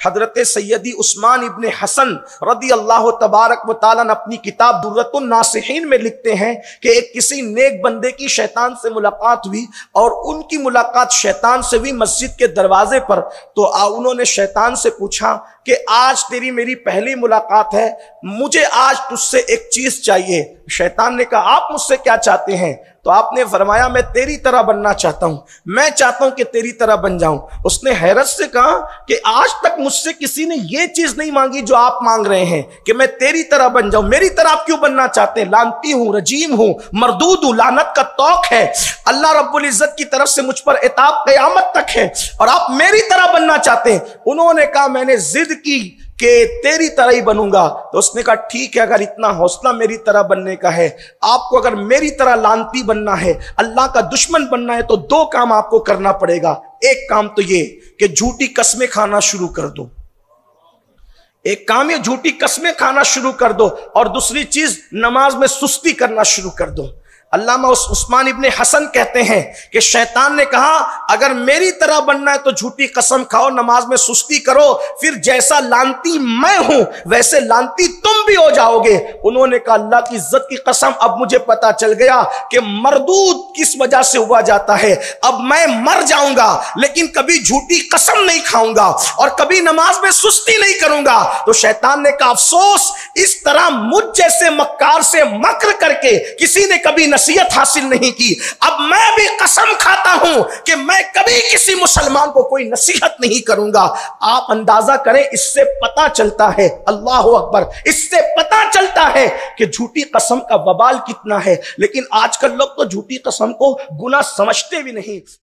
हज़रत सैयदी उस्मान इब्ने हसन रदी अल्लाह तबारक व तालन अपनी किताब दुर्रतुन नासिहीन में लिखते हैं कि एक किसी नेक बंदे की शैतान से मुलाकात हुई और उनकी मुलाकात शैतान से हुई मस्जिद के दरवाजे पर। तो उन्होंने शैतान से पूछा कि आज तेरी मेरी पहली मुलाकात है, मुझे आज तुझसे एक चीज़ चाहिए। शैतान ने कहा, आप मुझसे क्या चाहते हैं? तो आपने फरमाया, मैं तेरी तरह बनना चाहता हूँ। मैं चाहता हूँ कि तेरी तरह बन जाऊँ। उसने हैरत से कहा कि आज तक मुझसे किसी ने यह चीज़ नहीं मांगी जो आप मांग रहे हैं कि मैं तेरी तरह बन जाऊँ। मेरी तरह आप क्यों बनना चाहते हैं? लानती हूँ, रजीम हूँ, मरदूद हूँ, लानत का तोक है। अल्लाह रब्बुल इज़्ज़त की तरफ़ से मुझ पर एताब कयामत तक है। और आप मेरी तरह बनना चाहते हैं। उन्होंने कहा, मैंने जिद की कि तेरी तरह ही बनूँगा। तो उसने कहा, ठीक है, अगर इतना हौसला मेरी तरह बनने का है, आपको अगर मेरी तरह लानती बनना है, अल्लाह का दुश्मन बनना है तो दो काम आपको करना पड़ेगा। एक काम तो ये कि झूठी कस्में खाना शुरू कर दो। एक काम ये, झूठी कस्में खाना शुरू कर दो और दूसरी चीज़, नमाज़ में सुस्ती करना शुरू कर दो। अल्लामा उस उस्मान इब्ने हसन कहते हैं कि शैतान ने कहा, अगर मेरी तरह बनना है तो झूठी कसम खाओ, नमाज़ में सुस्ती करो, फिर जैसा लानती मैं हूँ, वैसे लानती तुम भी हो जाओगे। उन्होंने कहा, अल्लाह की इज़्ज़त की कसम, अब मुझे पता चल गया कि मरदूद किस वजह से हुआ जाता है। अब मैं मर जाऊँगा, लेकिन कभी झूठी कसम नहीं खाऊँगा और कभी नमाज़ में सुस्ती नहीं करूँगा। तो शैतान ने कहा, अफसोस, इस तरह मुझ जैसे मक्कार से मक्र करके किसी ने कभी नसीहत हासिल नहीं की। अब मैं भी कसम खाता हूँ कि मैं कभी किसी मुसलमान को कोई नसीहत नहीं करूँगा। आप अंदाज़ा करें, इससे पता चलता है, अल्लाह अकबर, इससे पता चलता है कि झूठी कसम का बबाल कितना है। लेकिन आजकल लोग तो झूठी कसम को गुना समझते भी नहीं।